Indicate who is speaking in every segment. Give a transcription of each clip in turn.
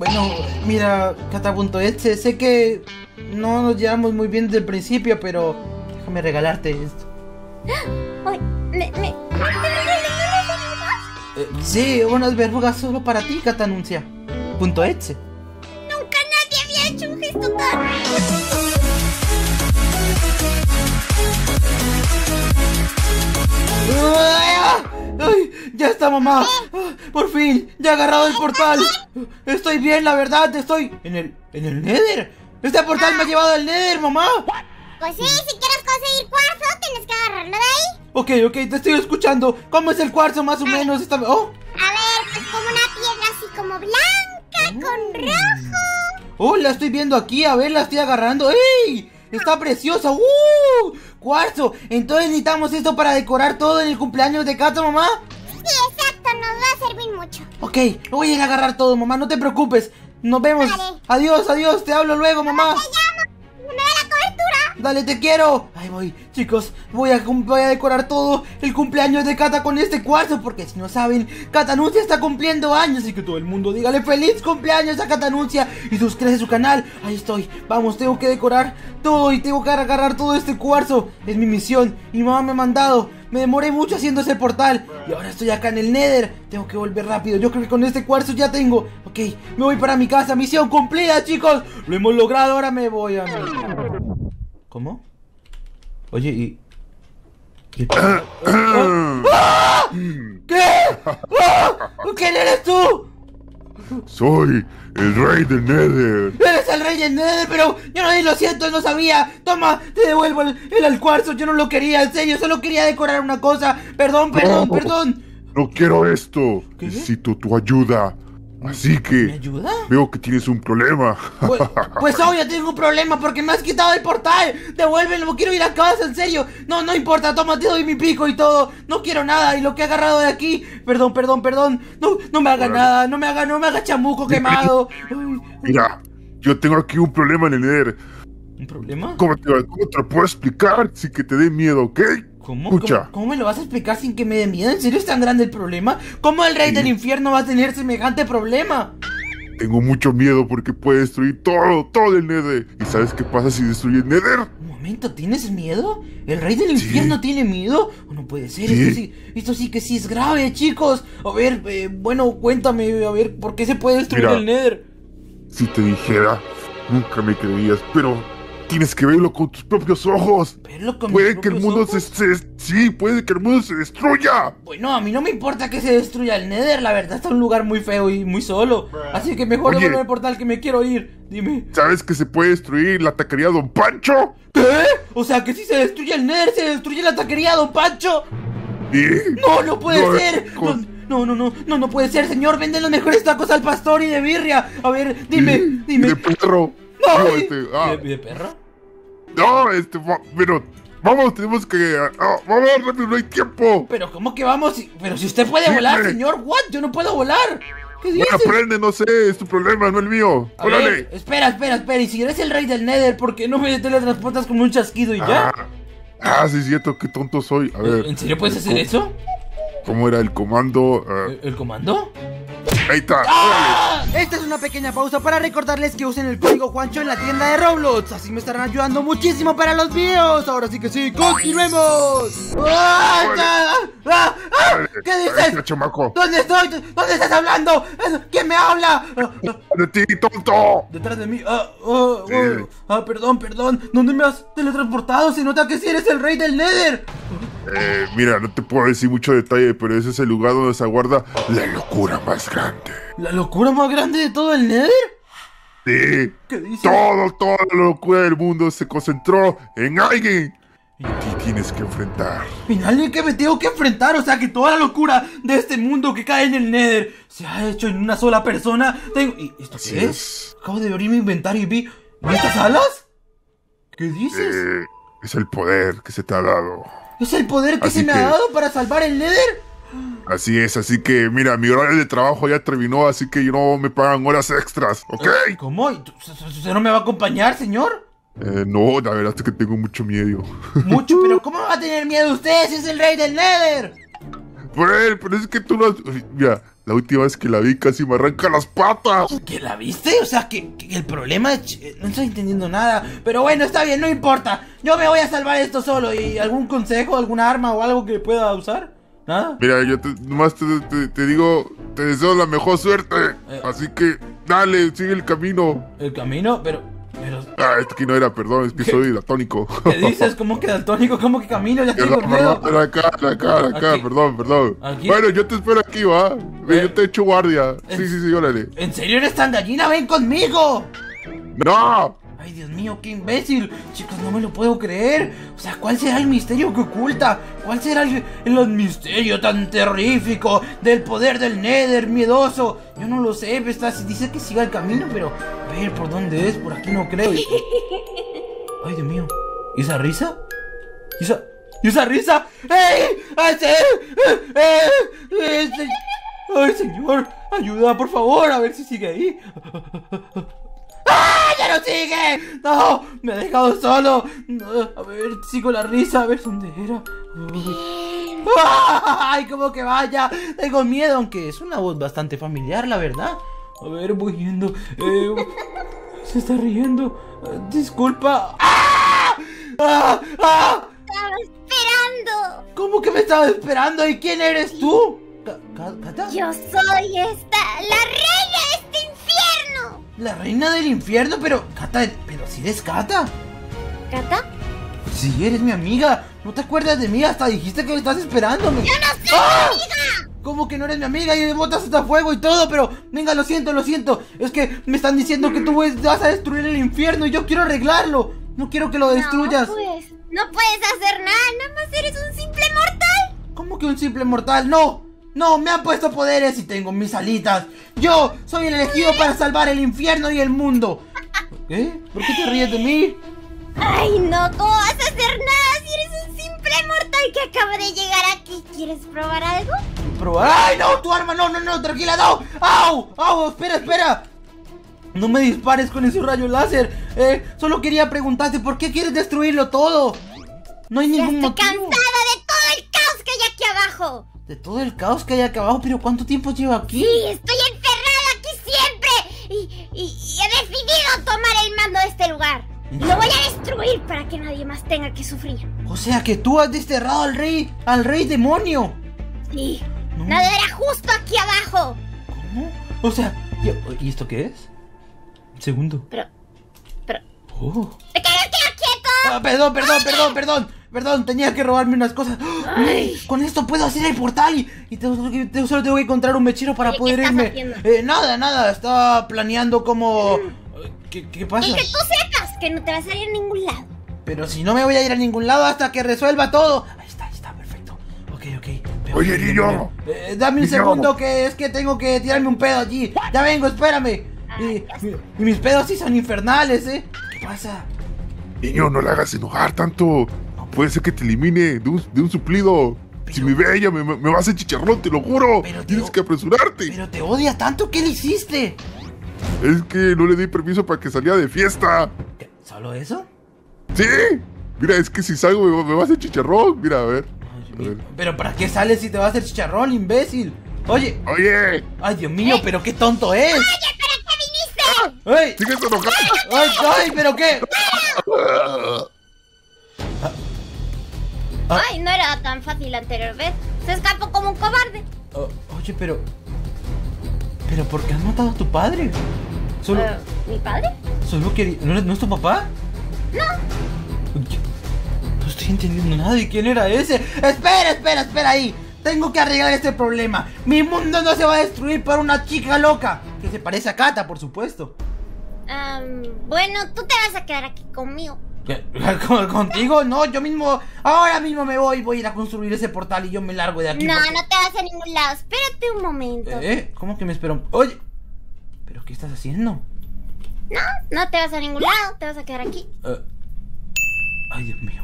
Speaker 1: Bueno, mira, Cata.exe, sé que no nos llevamos muy bien desde el principio, pero déjame regalarte esto.
Speaker 2: Ay, me, me,
Speaker 1: Eh, sí, unas verrugas solo para ti, Catanuncia. Punto exe.
Speaker 2: Nunca nadie había hecho un gesto tan...
Speaker 1: ¡Ay! ¡Ya está, mamá! ¡Por fin! ¡Ya he agarrado el portal! Estoy bien, la verdad, estoy en el. en el Nether. Este portal me ha llevado al Nether, mamá.
Speaker 2: Pues sí, si quieres conseguir cuarzo, tienes que agarrarlo de ahí.
Speaker 1: Ok, ok, te estoy escuchando. ¿Cómo es el cuarzo más o menos? Esta... ¡Oh!
Speaker 2: A ver, pues como una piedra así como blanca, con rojo.
Speaker 1: ¡Oh! La estoy viendo aquí, a ver, la estoy agarrando. ¡Ey! Está preciosa. ¡Uh! ¡Cuarzo! Entonces necesitamos esto para decorar todo en el cumpleaños de Cato, mamá.
Speaker 2: Sí, exacto, nos va a servir mucho.
Speaker 1: Ok, voy a ir a agarrar todo, mamá, no te preocupes. Nos vemos.
Speaker 2: Vale.
Speaker 1: Adiós, adiós, te hablo luego, mamá.
Speaker 2: ¡Te
Speaker 1: Dale, te quiero. Ahí voy, chicos. Voy a, voy a decorar todo el cumpleaños de Cata con este cuarzo. Porque si no saben, Catanuncia está cumpliendo años. Y que todo el mundo dígale feliz cumpleaños a Catanuncia. Y suscríbase a su canal. Ahí estoy. Vamos, tengo que decorar todo. Y tengo que agarrar todo este cuarzo. Es mi misión. Mi mamá me ha mandado. Me demoré mucho haciendo ese portal. Y ahora estoy acá en el Nether. Tengo que volver rápido. Yo creo que con este cuarzo ya tengo. Ok, me voy para mi casa. Misión cumplida, chicos. Lo hemos logrado. Ahora me voy a mi... ¿Cómo? Oye, y... ¿Qué? ¿Qué? ¿Quién eres tú?
Speaker 3: Soy el rey del Nether.
Speaker 1: Eres el rey del Nether, pero yo no lo siento, no sabía. Toma, te devuelvo el, el alcuarzo, yo no lo quería, en serio, solo quería decorar una cosa. Perdón, perdón,
Speaker 3: No.
Speaker 1: perdón.
Speaker 3: No quiero esto.
Speaker 1: ¿Qué?
Speaker 3: Necesito tu ayuda. Así
Speaker 1: ¿Me
Speaker 3: que
Speaker 1: ayuda?
Speaker 3: veo que tienes un problema.
Speaker 1: Pues, pues obvio tengo un problema porque me has quitado el portal. Devuélvelo, quiero ir a casa, en serio. No, no importa, toma, te doy mi pico y todo. No quiero nada y lo que he agarrado de aquí. Perdón, perdón, perdón. No, no me haga nada, no me haga, no me haga chamuco quemado.
Speaker 3: Mira, yo tengo aquí un problema en el Nether.
Speaker 1: ¿Un problema?
Speaker 3: ¿Cómo te, cómo te lo puedo explicar sin que te dé miedo, ok?
Speaker 1: ¿Cómo?
Speaker 3: Escucha.
Speaker 1: ¿Cómo, cómo me lo vas a explicar sin que me dé miedo? ¿En serio es tan grande el problema? ¿Cómo el rey
Speaker 3: Sí.
Speaker 1: del infierno va a tener semejante problema?
Speaker 3: Tengo mucho miedo porque puede destruir todo, todo el Nether. ¿Y sabes qué pasa si destruye el Nether?
Speaker 1: Un momento, ¿tienes miedo? ¿El rey del
Speaker 3: Sí.
Speaker 1: infierno tiene miedo? No puede ser,
Speaker 3: Sí.
Speaker 1: esto sí, esto sí que sí es grave, chicos. A ver, eh, bueno, cuéntame, a ver, ¿por qué se puede destruir
Speaker 3: Mira.
Speaker 1: el Nether?
Speaker 3: Si te dijera, nunca me creerías, pero tienes que verlo con tus propios ojos.
Speaker 1: Verlo con
Speaker 3: Puede
Speaker 1: mis
Speaker 3: que el mundo
Speaker 1: ojos.
Speaker 3: se, se- Sí, puede que el mundo se destruya.
Speaker 1: Bueno, a mí no me importa que se destruya el Nether, la verdad está un lugar muy feo y muy solo. Así que mejor
Speaker 3: Oye.
Speaker 1: devuelve el portal que me quiero ir. Dime.
Speaker 3: ¿Sabes que se puede destruir la taquería Don Pancho?
Speaker 1: ¿Qué? O sea que si se destruye el Nether, se destruye la taquería, don Pancho.
Speaker 3: Y...
Speaker 1: No, no puede
Speaker 3: No,
Speaker 1: ser.
Speaker 3: con-
Speaker 1: No, no, no, no, no puede ser, señor. Venden los mejores tacos al pastor y de birria. A ver, dime, dime.
Speaker 3: y de perro.
Speaker 1: No,
Speaker 3: Digo, este, ah,
Speaker 1: ¿De, de perro?
Speaker 3: no, este, pero vamos, tenemos que, ah, vamos rápido, no hay tiempo.
Speaker 1: Pero ¿cómo que vamos? Pero si usted puede
Speaker 3: Sí,
Speaker 1: volar, señor. What? Yo no puedo volar. ¿Qué
Speaker 3: Bueno,
Speaker 1: dices?
Speaker 3: aprende, no sé, es tu problema, no el mío.
Speaker 1: A ver,
Speaker 3: Órale.
Speaker 1: espera, espera, espera. Y si eres el rey del Nether, ¿por qué no me teletransportas con un chasquido y ya?
Speaker 3: Ah, ah, sí, es cierto, qué tonto soy. A ver,
Speaker 1: ¿En serio puedes hacer eso?
Speaker 3: ¿cómo era el comando? Ah,
Speaker 1: ¿El, el comando?
Speaker 3: Ahí está.
Speaker 1: ¡Ah! Esta es una pequeña pausa para recordarles que usen el código Juancho en la tienda de Roblox. Así me estarán ayudando muchísimo para los videos. Ahora sí que sí, continuemos. ¡Ah! ¡Ah! ¡Ah! ¡Ah! ¿Qué dices? ¿Dónde estoy? ¿Dónde estás hablando? ¿Quién me habla? Ah,
Speaker 3: De ti, tonto.
Speaker 1: Detrás de mí. Ah, ah,
Speaker 3: Sí.
Speaker 1: ah, ah, perdón, perdón. ¿Dónde me has teletransportado? Se nota que sí eres el rey del Nether.
Speaker 3: Eh, mira, no te puedo decir mucho detalle, pero ese es el lugar donde se aguarda la locura más grande.
Speaker 1: ¿La locura más grande de todo el Nether?
Speaker 3: Sí,
Speaker 1: ¿Qué dices?
Speaker 3: todo, toda la locura del mundo se concentró en alguien. Y ti tienes que enfrentar.
Speaker 1: En alguien que me tengo que enfrentar, o sea que toda la locura de este mundo que cae en el Nether se ha hecho en una sola persona. Tengo... ¿Y esto
Speaker 3: Así
Speaker 1: qué es?
Speaker 3: es.
Speaker 1: Acabo de abrir mi inventario y vi... ¿Y estas alas? ¿Qué dices?
Speaker 3: Eh, es el poder que se te ha dado.
Speaker 1: ¿Es el poder que
Speaker 3: así
Speaker 1: se me ha dado para salvar el Nether?
Speaker 3: Así es, así que mira, mi horario de trabajo ya terminó, así que no me pagan horas extras, ¿ok?
Speaker 1: ¿Cómo? ¿Y tú- ¿Usted no me va a acompañar, señor?
Speaker 3: Eh, no, la verdad es que tengo mucho miedo.
Speaker 1: Mucho, pero ¿cómo va a tener miedo usted si es el rey del Nether?
Speaker 3: Por él, pero es que tú no has... Mira, La última vez que la vi casi me arranca las patas.
Speaker 1: ¿Que la viste? O sea, que, que el problema es... ch- No estoy entendiendo nada. Pero bueno, está bien, no importa. Yo me voy a salvar esto solo. ¿Y algún consejo, alguna arma o algo que pueda usar? ¿Nada?
Speaker 3: Mira, yo te, nomás te, te- te digo, te deseo la mejor suerte.
Speaker 1: Eh.
Speaker 3: Así que, dale, sigue el camino.
Speaker 1: El camino, pero... pero
Speaker 3: Ah, este aquí no era, perdón, es que soy daltónico.
Speaker 1: ¿Qué dices? ¿Cómo que daltónico? ¿Cómo que camino? Ya tengo miedo.
Speaker 3: perdón, era acá, era acá, era acá,
Speaker 1: Aquí.
Speaker 3: perdón, perdón.
Speaker 1: Aquí.
Speaker 3: Bueno, yo te espero aquí, va. Yo te echo guardia. Sí, sí, sí, órale.
Speaker 1: ¿En serio eres tan gallina? ¡Ven conmigo!
Speaker 3: ¡No!
Speaker 1: Ay, Dios mío, qué imbécil. Chicos, no me lo puedo creer. O sea, ¿cuál será el misterio que oculta? ¿Cuál será el, el misterio tan terrífico del poder del Nether miedoso? Yo no lo sé, está, dice que siga el camino, pero a ver por dónde es, por aquí no creo. Ay, Dios mío. ¿Y esa risa? ¿Y esa, ¿y esa risa? ¡Ey! ¡Ay! ¡Eh! ¡Eh! ¡Eh! se- ¡Ay, señor! Ayuda, por favor, a ver si sigue ahí. ¡Ah! ¡Ya no sigue! ¡No! ¡Me ha dejado solo! No, a ver, sigo la risa, a ver dónde era. Uy. ¡Ay, cómo que vaya! Tengo miedo, aunque es una voz bastante familiar, la verdad. A ver, voy yendo. Eh, se está riendo. Disculpa. ¡Ah! ¡Ah! ¡Ah!
Speaker 2: Estaba esperando.
Speaker 1: ¿Cómo que me estaba esperando? ¿Y quién eres tú? Ca- ca- ¿Cata?
Speaker 2: Yo soy esta, la reina infierno.
Speaker 1: La reina del infierno, pero... Cata, pero si eres Cata.
Speaker 2: ¿Cata?
Speaker 1: Sí, eres mi amiga. ¿No te acuerdas de mí? Hasta dijiste que estás esperándome.
Speaker 2: ¡Yo no soy
Speaker 1: ¡Ah!
Speaker 2: amiga!
Speaker 1: ¿Cómo que no eres mi amiga y me botas hasta fuego y todo? Pero, venga, lo siento, lo siento. Es que me están diciendo que tú vas a destruir el infierno y yo quiero arreglarlo. No quiero que lo destruyas.
Speaker 2: No, pues, no puedes hacer nada, nada más eres un simple mortal.
Speaker 1: ¿Cómo que un simple mortal? No. No, me han puesto poderes y tengo mis alitas. Yo soy el elegido para salvar el infierno y el mundo. ¿Eh? ¿Por qué te ríes de mí?
Speaker 2: Ay, no, ¿cómo vas a hacer nada si eres un simple mortal que acaba de llegar aquí? ¿Quieres probar algo?
Speaker 1: Probar. ¡Ay, no! ¡Tu arma! ¡No, no, no! ¡Tranquila, no! ¡Au! ¡Au! ¡Espera, espera! No me dispares con ese rayo láser. Eh, solo quería preguntarte por qué quieres destruirlo todo. No hay
Speaker 2: Ya
Speaker 1: ningún
Speaker 2: estoy
Speaker 1: motivo.
Speaker 2: cansada de todo el caos que hay aquí abajo.
Speaker 1: De todo el caos que hay acá abajo, pero ¿cuánto tiempo llevo aquí?
Speaker 2: Sí, estoy encerrada aquí siempre. Y, y- y he decidido tomar el mando de este lugar. Lo voy a destruir para que nadie más tenga que sufrir.
Speaker 1: O sea que tú has desterrado al rey, al rey demonio.
Speaker 2: Sí,
Speaker 1: No.
Speaker 2: nada era justo aquí abajo.
Speaker 1: ¿Cómo? O sea, ¿y, esto qué es? Un segundo.
Speaker 2: Pero, pero,
Speaker 1: Oh.
Speaker 2: ¿te quedas quieto?
Speaker 1: Ah, perdón, perdón, perdón, perdón. Perdón, tenía que robarme unas cosas.
Speaker 2: Ay.
Speaker 1: Con esto puedo hacer el portal y, solo tengo que encontrar un mechero para
Speaker 2: Oye, ¿qué
Speaker 1: poder
Speaker 2: estás
Speaker 1: irme. Eh, nada, nada, estaba planeando como... ¿Qué, qué pasa?
Speaker 2: Y que tú sepas que no te vas a ir a ningún lado.
Speaker 1: Pero si no me voy a ir a ningún lado hasta que resuelva todo. Ahí está, ahí está, perfecto. Ok, ok.
Speaker 3: Oye, niño.
Speaker 1: Eh, dame un
Speaker 3: Niño.
Speaker 1: segundo que es que tengo que tirarme un pedo allí. Ya vengo, espérame. Y, y- y mis pedos sí son infernales, ¿eh? ¿Qué pasa?
Speaker 3: Niño, no le hagas enojar tanto. Puede ser que te elimine de un, de un suplido. Si me ve ella, me, me- vas a chicharrón, te lo juro.
Speaker 1: Pero,
Speaker 3: Tienes que apresurarte.
Speaker 1: Pero te odia tanto, ¿qué le hiciste?
Speaker 3: Es que no le di permiso para que saliera de fiesta.
Speaker 1: ¿Solo eso?
Speaker 3: ¿Sí? Mira, es que si salgo me, me va a hacer chicharrón. Mira, a ver.
Speaker 1: Ay, Dios
Speaker 3: A
Speaker 1: mío.
Speaker 3: ver.
Speaker 1: Pero ¿para qué sales si te va a hacer chicharrón, imbécil? Oye,
Speaker 3: Oye,
Speaker 1: ay Dios mío, pero qué tonto es.
Speaker 2: Oye, ¿para qué viniste?
Speaker 1: ¡Ay!
Speaker 3: sigues enojado.
Speaker 1: ¡Ay, ay, pero qué! Ah.
Speaker 2: Ay, no era tan fácil la anterior vez. Se escapó como un cobarde.
Speaker 1: Oh, oye, pero. ¿Pero por qué has matado a tu padre? Solo.
Speaker 2: Eh, ¿Mi padre?
Speaker 1: Solo quería. ¿No, es- ¿No es tu papá? No. No estoy entendiendo nada. ¿Y quién era ese? Espera, espera, espera ahí. Tengo que arreglar este problema. Mi mundo no se va a destruir por una chica loca. Que se parece a Kata, por supuesto.
Speaker 2: Bueno, tú te vas a quedar aquí conmigo.
Speaker 1: ¿Qué? ¿Con- ¿Contigo? No, yo mismo. Ahora mismo me voy. Voy a ir a construir ese portal y yo me largo de aquí.
Speaker 2: No,
Speaker 1: porque-
Speaker 2: no te vas a ningún lado. Espérate un momento.
Speaker 1: ¿Eh? ¿Cómo que me espero? Oye. ¿Pero qué estás haciendo?
Speaker 2: No, no te vas a ningún lado. Te vas a quedar aquí.
Speaker 1: Eh, Ay, Dios mío.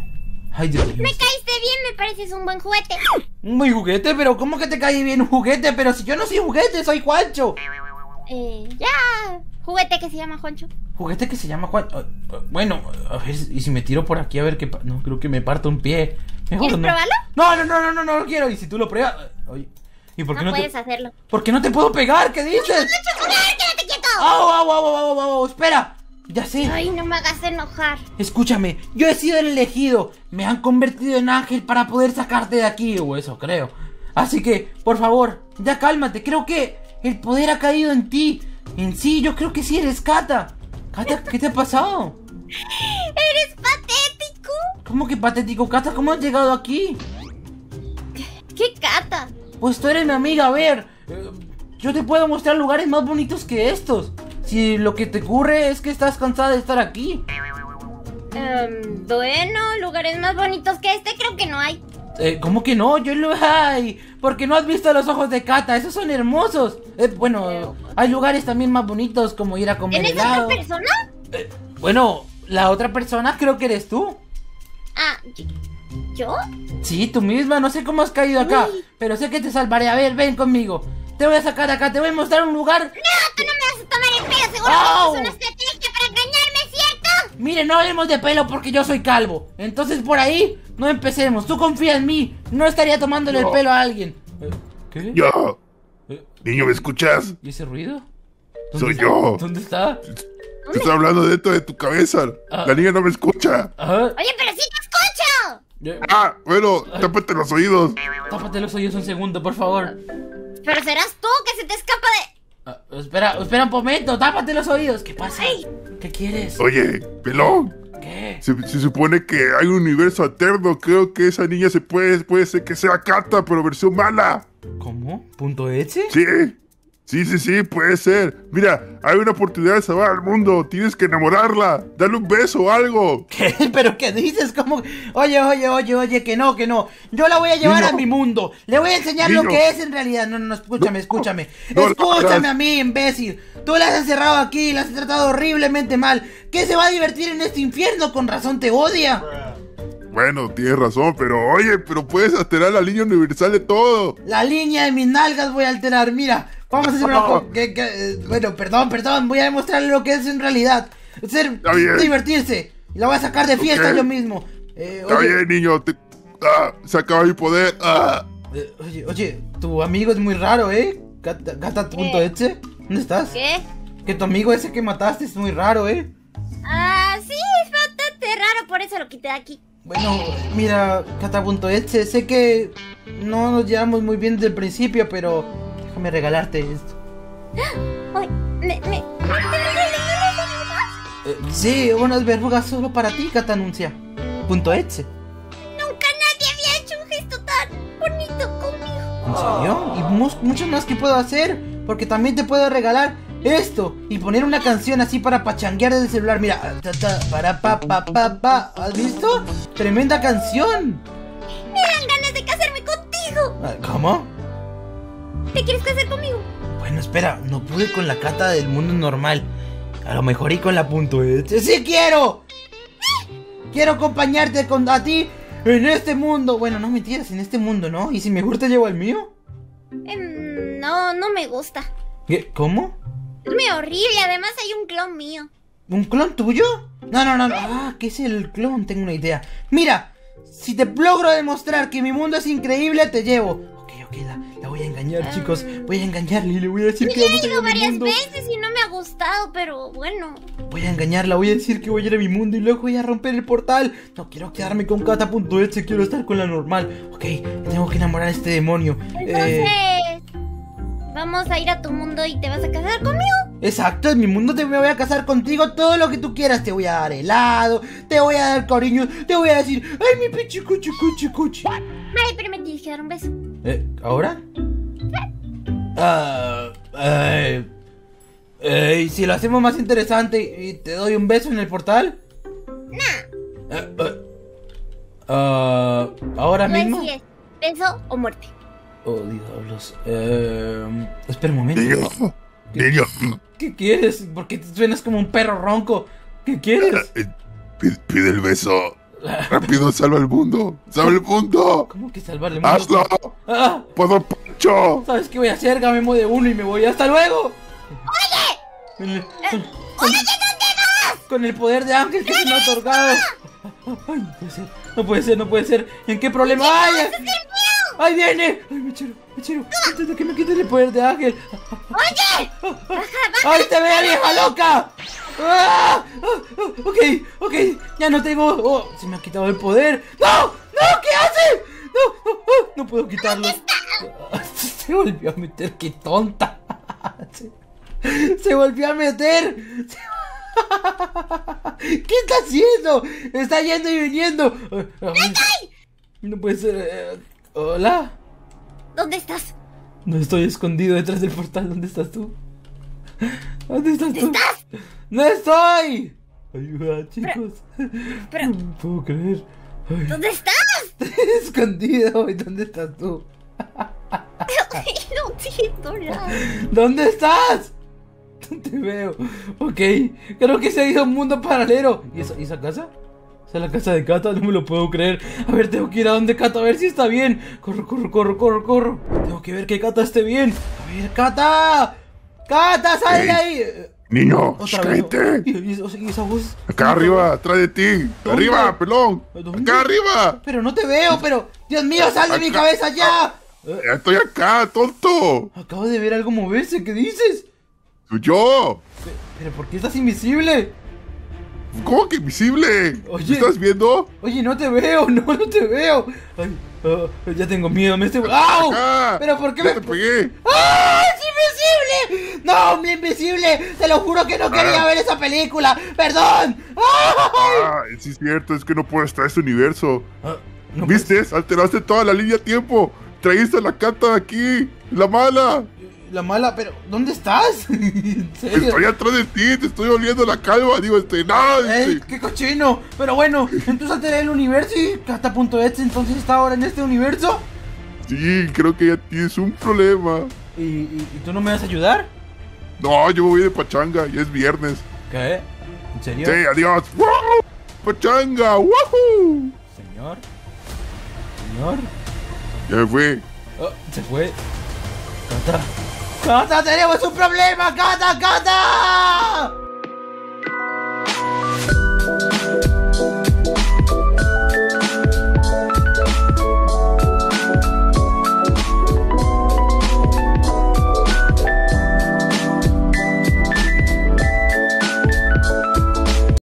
Speaker 1: Ay, Dios mío.
Speaker 2: Me caíste bien, me pareces un buen juguete.
Speaker 1: Mi juguete, pero ¿cómo que te cae bien un juguete? Pero si yo no soy juguete, soy Juancho.
Speaker 2: Eh, ya. Juguete que se llama Juancho.
Speaker 1: Juguete que se llama Juan. ah, ah, bueno, a ver, y si me tiro por aquí a ver qué. No, creo que me parto un pie. Mejor
Speaker 2: ¿Quieres
Speaker 1: no.
Speaker 2: probarlo?
Speaker 1: No, no, no, no, no, no lo quiero. Y si tú lo pruebas. Oye. ¿Y por qué
Speaker 2: no,
Speaker 1: no,
Speaker 2: puedes
Speaker 1: te...
Speaker 2: hacerlo.
Speaker 1: ¿Por qué no te puedo pegar? ¿Qué dices?
Speaker 2: ¡Quédate quieto!
Speaker 1: ¡Au, au, au, au, au, au! ¡Espera! Ya sé.
Speaker 2: Ay, no me hagas enojar.
Speaker 1: Escúchame, yo he sido el elegido. Me han convertido en ángel para poder sacarte de aquí, o eso creo. Así que, por favor, ya cálmate. Creo que el poder ha caído en ti. En sí, yo creo que sí eres Kata. Kata, ¿qué te ha pasado?
Speaker 2: ¡Eres patético!
Speaker 1: ¿Cómo que patético, Kata? ¿Cómo has llegado aquí?
Speaker 2: ¿Qué cata?
Speaker 1: Pues tú eres mi amiga, a ver. eh, Yo te puedo mostrar lugares más bonitos que estos. Si lo que te ocurre es que estás cansada de estar aquí.
Speaker 2: Em, bueno, lugares más bonitos que este creo que no hay.
Speaker 1: Eh, ¿Cómo que no? Yo lo hay. Porque no has visto los ojos de Kata. Esos son hermosos. Eh, bueno, hay lugares también más bonitos como ir a comer
Speaker 2: ¿Tienes otra
Speaker 1: helado.
Speaker 2: persona?
Speaker 1: Eh, bueno, la otra persona creo que eres tú.
Speaker 2: Ah, ¿yo?
Speaker 1: Sí, tú misma. No sé cómo has caído acá.
Speaker 2: Uy.
Speaker 1: Pero sé que te salvaré. A ver, ven conmigo. Te voy a sacar acá. Te voy a mostrar un lugar.
Speaker 2: No, tú no me vas a tomar el pelo. Seguro
Speaker 1: ¡Au!
Speaker 2: que es una estrategia
Speaker 1: Mire, no hablemos de pelo porque yo soy calvo. Entonces por ahí no empecemos. Tú confía en mí. No estaría tomándole el pelo a alguien. Eh, ¿Qué?
Speaker 3: Yo.
Speaker 1: Eh,
Speaker 3: Niño, ¿me escuchas?
Speaker 1: ¿Y ese ruido?
Speaker 3: Soy
Speaker 1: está?
Speaker 3: yo.
Speaker 1: ¿Dónde está?
Speaker 3: Te estoy hablando dentro de tu cabeza.
Speaker 1: Ah.
Speaker 3: La niña no me escucha.
Speaker 1: Ajá.
Speaker 2: Oye, pero sí te escucho.
Speaker 3: Ah, bueno, tápate los oídos.
Speaker 1: Tápate los oídos un segundo, por favor.
Speaker 2: Pero serás tú que se te escapa de...
Speaker 1: Ah, espera, espera un momento. Tápate los oídos. ¿Qué pasa?
Speaker 2: Ay.
Speaker 1: ¿Qué quieres?
Speaker 3: Oye, pelón.
Speaker 1: ¿Qué?
Speaker 3: Se, se supone que hay un universo alterno. Creo que esa niña se puede, puede ser que sea Kata, pero versión mala.
Speaker 1: ¿Cómo? ¿Punto H?
Speaker 3: Sí. Sí, sí, sí, puede ser. Mira, hay una oportunidad de salvar al mundo. Tienes que enamorarla. Darle un beso o algo.
Speaker 1: ¿Qué? ¿Pero qué dices? ¿Cómo? Oye, oye, oye, oye, que no, que no. Yo la voy a llevar
Speaker 3: Niño.
Speaker 1: a mi mundo. Le voy a enseñar lo que es en realidad. No, no, no, escúchame,
Speaker 3: No.
Speaker 1: escúchame.
Speaker 3: No
Speaker 1: escúchame a mí, imbécil. Tú la has encerrado aquí, la has tratado horriblemente mal. ¿Qué se va a divertir en este infierno? Con razón te odia.
Speaker 3: Bueno, tienes razón, pero oye, pero puedes alterar la línea universal de todo.
Speaker 1: La línea de mis nalgas voy a alterar. Mira, vamos a hacer una que- que- eh, Bueno, perdón, perdón. Voy a demostrarle lo que es en realidad. Ser, divertirse. Y la voy a sacar de fiesta yo mismo. Eh,
Speaker 3: Está
Speaker 1: oye,
Speaker 3: bien, niño. Te... Ah, se acaba mi poder. Ah.
Speaker 1: Eh, oye, oye, tu amigo es muy raro, ¿eh? Gata- ¿dónde estás?
Speaker 2: ¿Qué?
Speaker 1: Que tu amigo ese que mataste es muy raro, ¿eh?
Speaker 2: Ah, sí, es bastante raro, por eso lo quité de aquí.
Speaker 1: Bueno, mira, Gata.exe, sé que no nos llevamos muy bien desde el principio, pero déjame regalarte esto.
Speaker 2: Ay, me, me...
Speaker 1: Eh, sí, unas verrugas solo para ti, Gatanuncia. Punto exe.
Speaker 2: Nunca nadie había hecho un gesto tan bonito conmigo.
Speaker 1: ¿En serio? Y mus- mucho más que puedo hacer, porque también te puedo regalar esto y poner una canción así para pachanguear desde el celular. Mira, ah, ta, ta, para pa pa pa pa. ¿Has visto? Tremenda canción.
Speaker 2: Me dan ganas de casarme contigo.
Speaker 1: Ah, ¿Cómo?
Speaker 2: ¿Te quieres casar conmigo?
Speaker 1: Bueno, espera, no pude con la cata del mundo normal. A lo mejor y con la punto. ¡Sí quiero! Quiero acompañarte con a ti en este mundo. Bueno, no mentiras, en este mundo, ¿no? ¿Y si mejor te llevo al mío?
Speaker 2: Em, no, no me gusta.
Speaker 1: ¿Qué? ¿Cómo?
Speaker 2: Es muy horrible, además hay un clon mío.
Speaker 1: ¿Un clon tuyo? No, no, no, no. Ah, ¿qué es el clon? Tengo una idea. Mira, si te logro demostrar que mi mundo es increíble, te llevo. Ok, la, la voy a engañar, chicos. Voy a engañarle y le voy a decir que vamos a ir a mi
Speaker 2: varias
Speaker 1: mundo.
Speaker 2: veces y no me ha gustado, pero bueno.
Speaker 1: Voy a engañarla, voy a decir que voy a ir a mi mundo y luego voy a romper el portal. No quiero quedarme con Kata.exe, quiero estar con la normal. Ok, tengo que enamorar a este demonio.
Speaker 2: Entonces,
Speaker 1: Eh,
Speaker 2: vamos a ir a tu mundo y te vas a casar conmigo.
Speaker 1: exacto, en mi mundo te me voy a casar contigo todo lo que tú quieras. Te voy a dar helado, te voy a dar cariño, te voy a decir, ay, mi pichi, cuchi, cuchi, cuchi.
Speaker 2: Vale, pero me tienes que dar un beso.
Speaker 1: Eh, ¿ahora? Ah, eh, eh, ¿y si lo hacemos más interesante y te doy un beso en el portal?
Speaker 2: Nah,
Speaker 1: Eh, eh, ah, ¿Ahora
Speaker 2: tú
Speaker 1: mismo?
Speaker 2: decides, beso o muerte.
Speaker 1: Oh, diablos. Eh, espera un momento.
Speaker 3: Niño. Niño.
Speaker 1: ¿Qué quieres? Porque te suenas como un perro ronco. ¿Qué quieres?
Speaker 3: Eh, Pide, pide el beso. Rápido, salva el mundo. Salva el mundo.
Speaker 1: ¿Cómo que salvarle el mundo?
Speaker 3: Hazlo.
Speaker 1: Ah,
Speaker 3: Puedo Pancho.
Speaker 1: ¿Sabes qué voy a hacer? Gamemo de uno y me voy. ¡Hasta luego! ¡Oye! Con, con- con el poder de ángel que se me ha otorgado. Ay, no puede ser, no puede ser, no puede ser. ¿En qué problema? ¡Ay! ¡Ay, viene! ¡Ay, me chero! En serio, antes de que me quiten el poder de ángel.
Speaker 2: ¡Oye!
Speaker 1: ¡Ay, te veo, vieja loca! ¡Ah! Ah, ah, ok, ok, ya no tengo. Oh, se me ha quitado el poder. ¡No! ¡No! ¿Qué hace? No, no, no, no puedo quitarlo. Se volvió a meter, qué tonta. Se, se volvió a meter. ¿Qué está haciendo? Está yendo y viniendo. No puede ser. Hola.
Speaker 2: ¿Dónde estás?
Speaker 1: No estoy escondido detrás del portal. ¿Dónde estás tú? ¿Dónde estás tú?
Speaker 2: ¿Estás?
Speaker 1: ¡No estoy! Ayuda, chicos.
Speaker 2: pero-
Speaker 1: No puedo creer. Ay,
Speaker 2: ¿Dónde estás?
Speaker 1: estoy escondido. ¿Y dónde estás tú?
Speaker 2: no entiendo nada.
Speaker 1: ¿Dónde estás? No te veo. Ok, creo que se ha ido a un mundo paralelo. ¿Y esa, y esa casa? ¿Esa es la casa de Kata? No me lo puedo creer. A ver, tengo que ir a donde Kata a ver si está bien. Corro, corro, corro, corro, corro. Tengo que ver que Kata esté bien. A ver, Kata. Kata, sal de ahí.
Speaker 3: Niño, cállate.
Speaker 1: ¿Y, esa- voz?
Speaker 3: Acá arriba, atrás de ti. Arriba, pelón. Acá arriba.
Speaker 1: Pero no te veo, pero... Dios mío, sal de mi cabeza ya. Eh,
Speaker 3: Ya Estoy acá, tonto.
Speaker 1: acabo de ver algo moverse. ¿Qué dices?
Speaker 3: Soy yo.
Speaker 1: Pe- ¿Pero por qué estás invisible?
Speaker 3: ¿Cómo que invisible?
Speaker 1: Oye.
Speaker 3: ¿Me estás viendo?
Speaker 1: Oye, no te veo, no, no te veo. Ay, ah, ya tengo miedo, me estoy... ¡Au!
Speaker 3: Acá.
Speaker 1: ¿Pero por qué me...
Speaker 3: te pegué.
Speaker 1: ¡Ah! ¡Es invisible! ¡No, mi invisible! Te lo juro que no quería
Speaker 3: Ah.
Speaker 1: ver esa película. ¡Perdón! ¡Ay!
Speaker 3: Ah, sí es cierto, es que no puedo estar en este universo.
Speaker 1: Ah, no,
Speaker 3: ¿Viste? Alteraste toda la línea de tiempo. Traíste a la cata de aquí. La mala.
Speaker 1: La mala, pero ¿dónde estás? ¿En serio?
Speaker 3: Estoy atrás de ti, te estoy oliendo la calva. Digo, este, nada.
Speaker 1: ¡Ey,
Speaker 3: este.
Speaker 1: qué cochino! Pero bueno, entonces alteré el universo y Cata.exe entonces está ahora en este universo.
Speaker 3: Sí, creo que ya tienes un problema.
Speaker 1: ¿Y, y- y tú no me vas a ayudar?
Speaker 3: No, yo me voy de pachanga, ya es viernes.
Speaker 1: ¿Qué? ¿En serio?
Speaker 3: Sí, adiós. ¡Wow! Pachanga, ¡woohoo!
Speaker 1: Señor. Señor.
Speaker 3: Ya me fui.
Speaker 1: Oh, se fue. Cata. Cata, tenemos un problema, Cata, Cata.